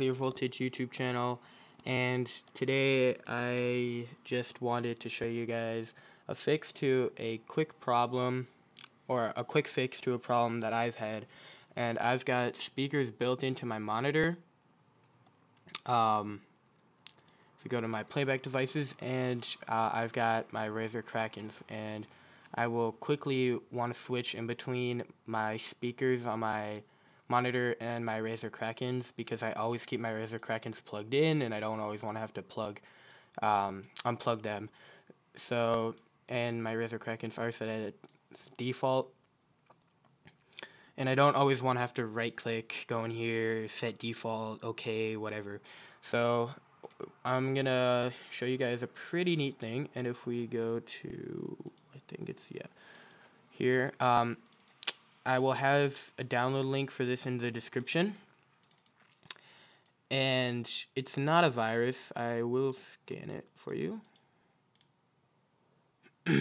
Clear Voltage YouTube channel and today I just wanted to show you guys a fix to a quick problem or a quick fix to a problem that I've had and I've got speakers built into my monitor. Um, if you go to my playback devices and uh, I've got my Razer Krakens and I will quickly want to switch in between my speakers on my monitor and my Razer Krakens because I always keep my Razer Krakens plugged in and I don't always want to have to plug um, unplug them. So and my Razer Krakens are set at default and I don't always want to have to right click go in here set default okay whatever so I'm gonna show you guys a pretty neat thing and if we go to I think it's yeah here um, I will have a download link for this in the description. And it's not a virus. I will scan it for you.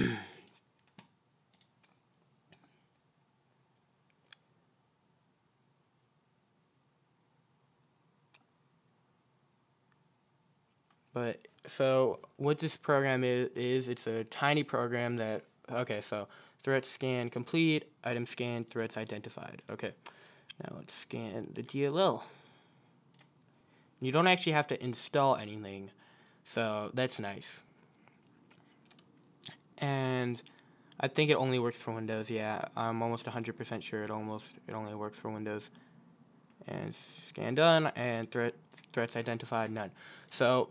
but so what this program is, is it's a tiny program that okay so Threat scan complete, item scan, threats identified. Okay, now let's scan the DLL. You don't actually have to install anything, so that's nice. And I think it only works for Windows. Yeah, I'm almost 100% sure it almost it only works for Windows. And scan done, and threat threats identified none. So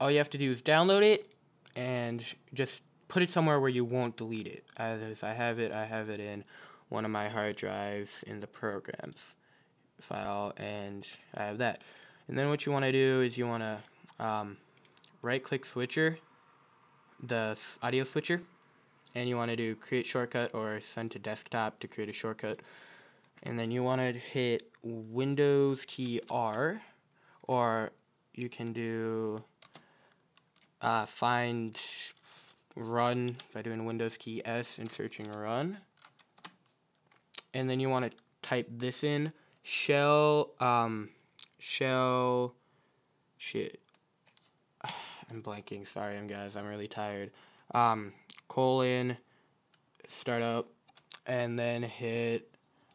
all you have to do is download it and just put it somewhere where you won't delete it. As I have it, I have it in one of my hard drives in the programs file, and I have that. And then what you want to do is you want to um, right-click switcher, the audio switcher, and you want to do create shortcut or send to desktop to create a shortcut. And then you want to hit Windows key R, or you can do uh, find run by doing Windows key S and searching run. And then you want to type this in shell um, shell shit. I'm blanking. Sorry, I'm guys. I'm really tired. Um, colon startup and then hit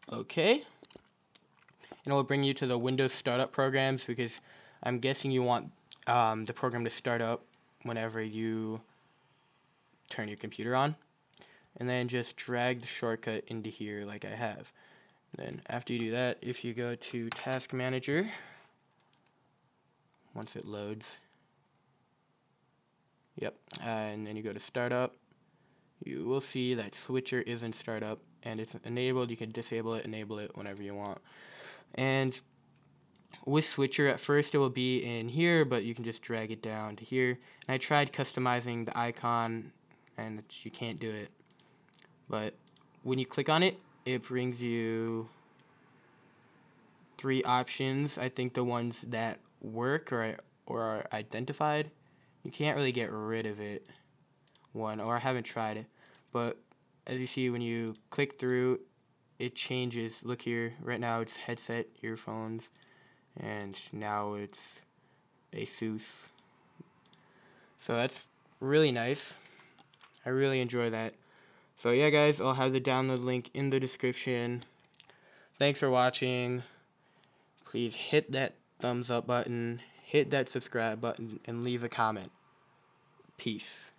OK. And it will bring you to the Windows startup programs because I'm guessing you want um, the program to start up whenever you turn your computer on and then just drag the shortcut into here like I have. Then after you do that, if you go to Task Manager, once it loads, yep, uh, and then you go to Startup, you will see that switcher is in Startup and it's enabled. You can disable it, enable it whenever you want. And with switcher at first it will be in here but you can just drag it down to here and I tried customizing the icon and you can't do it. But when you click on it, it brings you three options. I think the ones that work or or are identified. You can't really get rid of it. One or I haven't tried it, but as you see when you click through, it changes. Look here, right now it's headset, earphones, and now it's ASUS. So that's really nice. I really enjoy that. So yeah guys, I'll have the download link in the description. Thanks for watching. Please hit that thumbs up button, hit that subscribe button, and leave a comment. Peace.